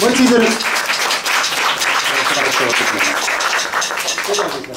Мой тизер. Хорошо, отлично.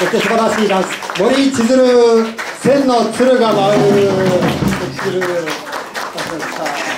そして素晴らしいダンス、森千鶴、千の鶴が舞う、千鶴、でした。